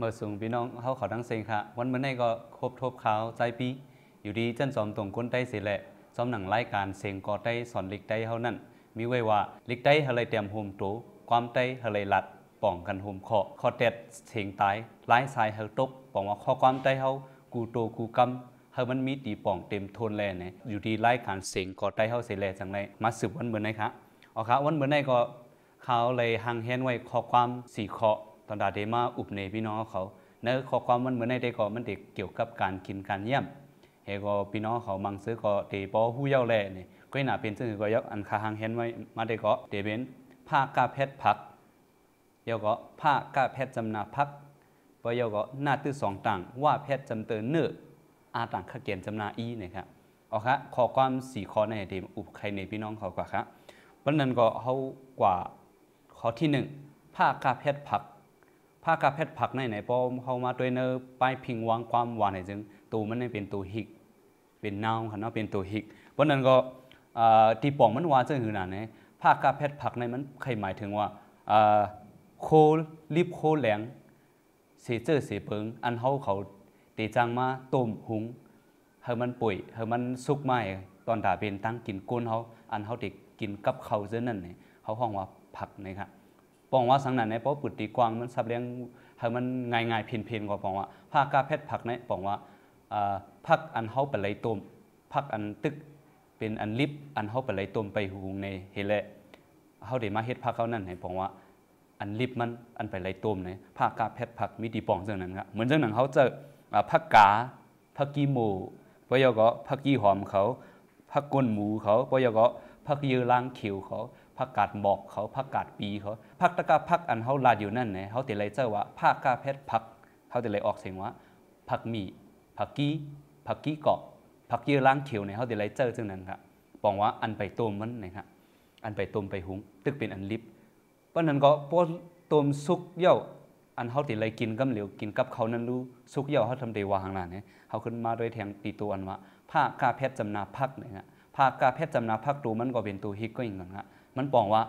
เมื่อสูงพี่น้องเขาขอทั้งเซงค่ะ วันเมื่อไหร่ก็ครบทบเขาใจปีอยู่ดีจันจอมตรงก้นได้เสียแหละจอมหนังรายการเซงก็ได้สอนลิกได้เท่านั้น มีไว้ว่าลิกได้อะไรเตรียมโฮมตูความได้อะไรหลัดป้องกันโฮมคอคอเต็ดเสียงตายไล่สายเฮาตบบอกว่าข้อความได้เฮากูโตกูกำเฮามันมีตีป่องเต็มทนแลเนี่ยอยู่ดีรายการเสียงก็ได้เฮาเสียแหละจังไรมาสืบวันเมื่อไหร่ครับอ๋อครับวันเมื่อไหร่ก็เขาเลยหังเฮนไว้ข้อความสี่ข้อ ตอนดาเดมาอุบเนพี่น้องเขาเนื้อข้อความมันเหมือนในเด็กก็มันเด็กเกี่ยวกับการกินการเยี่ยมเฮก็พี่น้องเขามังซื้อก็เตปอหู้เย้าแลนี่ก็น่าเป็นซึ่งก็ยกอันคาหังเห็นไว้มาได้ก็เตเป็นผ้ากาเพชรผักเยาก็ผ้ากาเพชรจำนาพักปยก็หน้าตื้อสองต่างว่าเพชรจำเตอเนื้ออาต่างขเกียนจำนาอีนะครับเอาครับขอความสี่ข้อในเดมอุบใครในพี่น้องเขากว่าครับวันนั้นก็เขากว่าข้อที่หนึ่งผ้ากาเพชรผัก ผ้ากาเพชรผักในไหนพอเขามาด้วยเนอไปพิงวางความหวานในจึงตัวมันเป็นตัวหิก เป็นนาวค่ะเนาะเป็นตัวหิก เพราะนั้นก็ตีป่องมันวาจะหือหนาเนี่ยผ้ากาเพชรผักในมันใครหมายถึงว่าโครีบโคแหลงเสเจอเสเปิงอันเขาเขาตีจังมาต้มหุงให้มันป่วยให้มันสุกไหมตอนด่าเป็นตั้งกินก้นเขาอันเขาติกินกับเขาเส้นนั่นเนี่ยเขาห้องว่าผักนะครับ ปองว่าสังนั้นในเพราะปุตติกวางมันสับเลี้ยงให้มันง่ายๆเพียนๆกว่าปองว่าผ้ากาเพชรผักในปองว่าพักอันเฮาไปไหลต้มพักอันตึกเป็นอันลิบอันเฮาไปไหลต้มไปหุงในเฮเลเฮาได้มาเฮ็ดพักเขานั่นให้ปองว่าอันลิบมันอันไปไหลต้มในผักกาเพชรผักมีตีปองจังนั้นครับเหมือนจังนั้นเขาเจอผักกาผักกีหมูปยก็ผักกีหอมเขาผักก้นหมูเขาปยก็ผักยือล้างขิวเขา ผักกาดหมอกเขาผักกาดปีเขาผักตะกาผักอันเขาลาดอยู่นั่นเนี่ยเขาติเลยเจ้าว่าผักกาเพชรผักเขาติเลยออกเสียงว่าผักมีผักกี้ผักกี้เกาะผักกี้ล้างเขียวเนี่ยเขาติเลยเจ้าจึงนั้นครับบอกว่าอันไปต้มมันนะครับอันไปต้มไปหุงตึกเป็นอันลิบเพราะนั้นก็พอต้มสุกเย่าอันเขาติเลยกินกับเหลวกินกับเขานั้นรู้สุกเย่าเขาทำเดวางนานเนี่ยเขาขึ้นมาโดยแทงตีตัวอันว่าผ้ากาเพชรจำนาพักเนี่ยผ้ากาเพชรจำนาพักตัวมันก็เป็นตัวฮิกก็อย่างนั้นครับ มันบอกว่า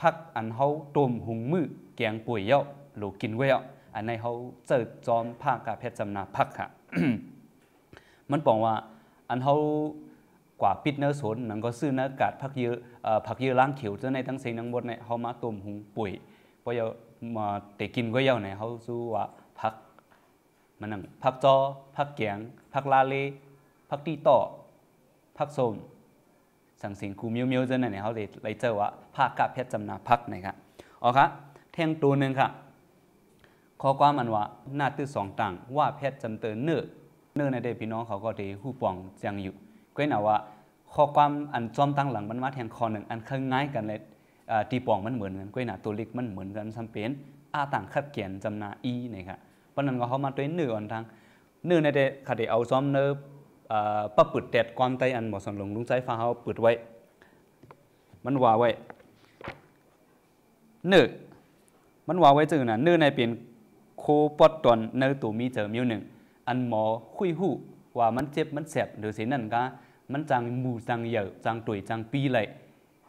พักอันเขาต้มหุงมือแกงป่วยเยาหรือกินเวยอันในเขาเจอจอมภาคกาเพชรจำนาพักค่ะมันบอกว่าอันเขากว่าปิดเนื้อสนนังก็ซื้อนื้อกาดพักเยอะผักเยอะล้างเขียวจะในทั้งเสียงทั้งบทเนี่ยเขามาต้มหุงป่วยพอเยามาแต่กินก็เยาเนี่ยเขาสู้ว่าพักมันนั่งพักจอพักเกียงพักลาเลพักตีต่อพักส้ม สังสิงคูมียวมียวจะเนี่ยเขาเลยเลยเจอว่าภาคกาเพชรจำนาพักนะครับอ๋อครับแท่งตัวหนึ่งค่ะข้อความมันว่าหน้าตื้อสองต่างว่าเพชรจำเตือนเนื้อเนื้อในเด็พี่น้องเขาก็ดีหู้ปองจังอยู่ก็น่าว่าข้อความอันจอมตั้งหลังมันมาแทงคอหนึ่งอันเคยง่ายกันเลยตีปองมันเหมือนกันก็น่าตัวเล็กมันเหมือนกันซ้ำเป็นอาต่างขัดเกียนจำนาอีนะครับเพราะนั้นก็เขามาตัวเนื้ออันทางเนื้อในเด็ขัดเอาซ้อมเนื้อ ปะปึดแดดความไตอันบ่สนลงลุงใจฟ้าเขาปึดไว้ มันว่าไว้เนื้อมันว่าไว้จึงนะเนื้อในเป็นโคปอดตอนเนื้อตัวมีเจอมิวหนึ่งอันหมอคุยหู้ว่ามันเจ็บมันแสบหรือสินั่นก็มันจังมูจังเหยอจังตุยจังปีเลย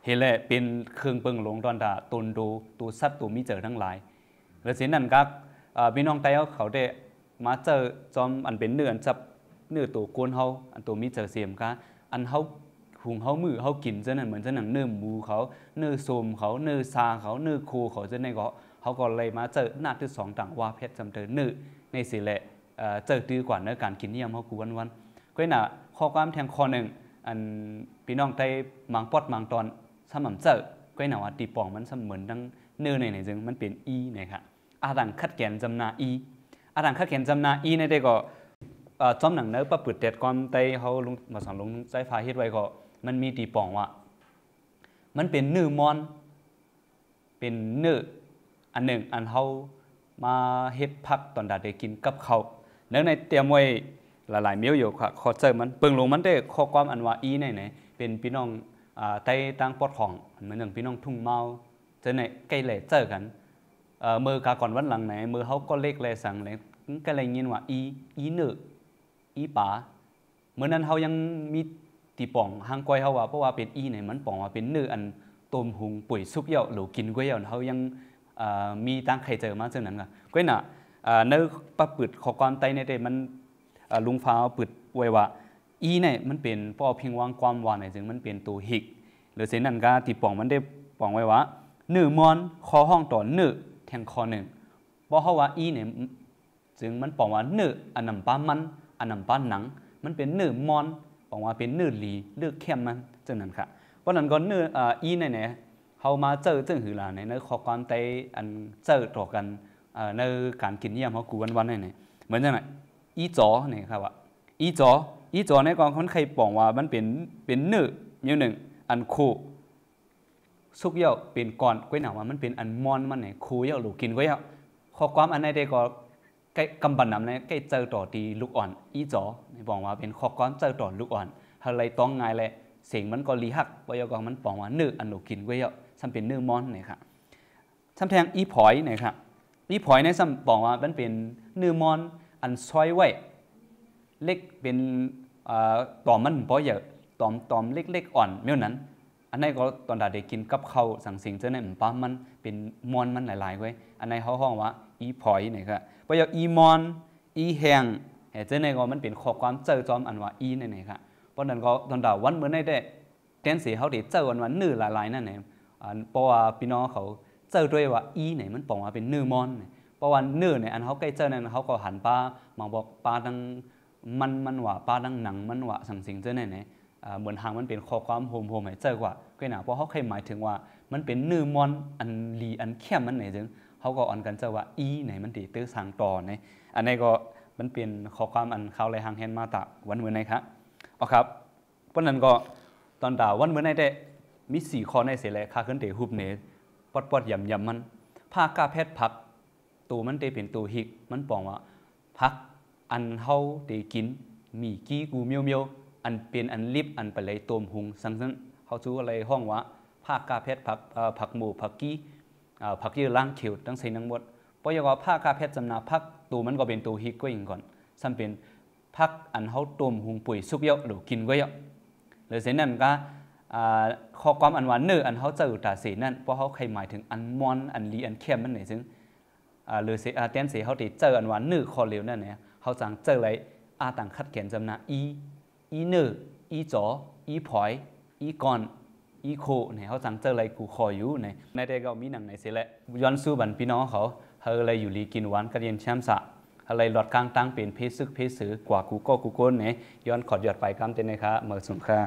เฮแลเป็นเครื่องเปิงหลงตอนดาตนโดตัวสัตว์ตัวมีเจอทั้งหลายหรือสินั่นก็พี่น้องไต้เขาได้มาเจอจอมอันเป็นเนื้อจับ เนื้อตัวโกนเขาอันตัวมีเจอเสียมก็อันเขาหุงเขามือเขากินจะนั่นเหมือนจะหนังเนื้อหมูเขาเนื้อโสมเขาเนื้อซาเขาเนื้อโคเขาจะในก็เขาก็เลยมาเจอหน้าที่สองต่างว่าเพชรจำเตือเนื้อในสิแหละเจอตื้อกว่าเนื้อการกินนี่ยมเขากูวันวันก็น่ะข้อความแทงข้อหนึ่งอันพี่น้องไต้มังปอดมังตอนสม่ำเจอก็น่ะว่าตีปองมันเสมือนดังเนื้อในไหนจึงมันเป็นอีนะครับอาดังคัดแกนจำนาอีอาดังคัดแกนจำนาอีในได้ก็ จอมหนังเนื้อปะปืดเด็ดความไตเขาลงมาสั่งลงใจฟ้าเฮ็ดไว้ก็มันมีตีปองว่ามันเป็นเนื้อมอน เป็นเนื้ออันหนึ่งอันเขามาเฮ็ดพักตอนดาได้กินกับเขาเนื่อในเตรียมไว้หลายๆเมียวอยู่ค่ะขอเจอมันเปิงลงมันได้ข้อความอันว่าอีไหนไหนเป็นพี่น้องอ่าใต้ตั้งปอดของเหมือนหนึ่งพี่น้องทุ่งเมาเจอในใกล้เลยเจอกันเมือกาก่อนวันหลังไหนมือเขาก็เล็กเลยสั่งเลยก็เลยยินว่าอีอีเนื้อ อีป๋าเมื่อนั้นเขายังมีตีป่องหางก้อยเขาว่าเพราะว่าเป็นอีเนี่ยมันป่องว่าเป็นเนื้ออันต้มหุงปุ๋ยซุกเยาหรือกินก้อยเยาเขายังมีตั้งใครเจอมากเจอนั้นก็ก้อยน่ะเนื้อปะปึดขอความไตในเดมันลุงฟ้าปึดไว้ว่าอีเนี่ยมันเป็นป้อพิงวางความหวานเนี่ยจึงมันเป็นตัวหิก หรือเส้นนั้นก็ที่ป่องมันได้ป่องไว้ว่าเนื้อมอนคอห้องต่อเนื้อแทงคอหนึ่งเพราะเขาว่าอีเนี่ยจึงมันป่องว่าเนื้ออันนำป้ามัน อันนำป้าหนัง มันเป็นเนื้อมอนป่องว่าเป็นเนื้อลีเลือกเข้มมันจังนั้นค่ะเพราะนั้นก็เนื้ออ่าอีเนี่ยเขามาเจอจึงหือลาในเนื้อขอความไตอันเจอต่อกันในการกินเยี่ยมเขากูวันวันนี่ยเหมือนจังไงอีจอเนี่ยครับว่าอีจออีจอในกองคนใครบอกว่ามันเป็นเป็นเนื้ออยู่หนึ่งอันคู่สุกเยาเป็นก่อนก้อยหนาวมันเป็นอันมอนมันเนี่ยคูเยาหลูกินก้อยเยาข้อความอันไหนได้ก็ ใกล้กำบันนำเนี่ยใกล้เจอต่อตีลูกอ่อนอีจอบอกว่าเป็นข้อความเจอต่อลูกอ่อนอะไรต้องไงแหละเสียงมันก็ลีหักวายาก็มันบอกว่าเนื้ออันหลูกินก้อยเยาซ้ำเป็นเนื้อมอนเนี่ยครับซ้ำแทงอีพอยเนี่ยครับอีพอยในซ้ำบอกว่ามันเป็นเนื้อมอนอันซอยไว้เล็กเป็นต่อมันเพราะอย่าตอมตอมเล็กๆอ่อนเมื่อนั้น อันนี้ก็ตอนดาได้กินกับเขาสั่งสิ่งเจ้าเนี่ยป้ามันเป็นมอนมันหลายๆไว้อันนี้เขาห้องว่าอีพอยนี่ครั บเพระอย่าอีมอนอีแหงเจ้าเนี่ยก็มันเป็นข้อความเจอจอมอันว่าอีนี่นี่ครับเพราะนั้นก็ตอนดาวันเมื่อได้เต้นสีเขาได้เจอวันวันนื้อหลายๆนั่นเองเพราะว่าพี่น้องเขาเจอด้วยว่าอีเนี่ยมันบอกว่าเป็นนื้อมอนเพราะว่าเนื้อเนี่ยอันเขาใกล้เจอนั่นเขาก็หันป้ามาบอกป้าดังมันมันว่าป้าดังหนังมันว่าสั่งสิ่งเจ้าเนี่ยเหมือนหางมันเป็นข้อความโฮมโฮมให้เจอกว่าก็หนาเพราะเขาเคยหมายถึงว่ามันเป็นเนื้อมอนอันลีอันเข้มมันไหนจึง เขาก็อ่อนกันเจอว่าอีไหนมันตีตื้อสางต่อในอันนี้ก็มันเป็นข้อความอันเขาเลยหางเห็นมาตะวันเมื่อไหนครับอ๋อครับเพราะนั้นก็ตอนด่าวันเมื่อไหนได้มีสี่ข้อในเสียแหละคาขึ้นเตะหุบเนปอดปอดยำยำมันผ้ากาแพทย์พักตัวมันเตเป็นตัวหิก มันปองว่าพักอันเฮาเตกินมีกี้กูเมียวเมียวอันเป็นอันลิบอันไปเลยตมหุงสังสันเขาชูอะไรห้องว่าผ้ากาเพชรผักผักหมูผักกี้ ผักยี่ล่างเขียวตั้งใส่นังหมดเพราะอย่างว่าผ้ากาเพชรจำนาพักตัวมันก็เป็นตัวฮิกก็ยิงก่อนซ้ำเป็นพักอันเขาต้มหุงปุ๋ยซุปเยอะหรือกินก็เยอะหรือเส้นนั้นก็ข้อความอันว่าเนื้ออันเขาเจอตาสีนั่นเพราะเขาใครหมายถึงอันมอนอันลีอันเข้มมันไหนซึ่งหรือเสียเต้นเสียเขาติดเจออันว่าเนื้อคอเหลวนั่นเนี่ยเขาจังเจออะไรอาต่างคัดเขียนจำนาอีอีเนอร์อีจออีพอยอีกอน อีโคเนี่ยเขาสังเจออะไรกูคอยอยู่เนี่ยในแต่ก็มีหนังในเสียแหละย้อนสู้บันพี่น้องเขาเฮออะไรอยู่ลีกินหวานกระเดียนแชมสะอะไรหลอดกลางตั้งเป็นเพศซึกเพศสือกว่ากูก็กูก้นเนี่ยย้อนขอดยอดไปกำเต็นนะคะเมื่อสุนค่า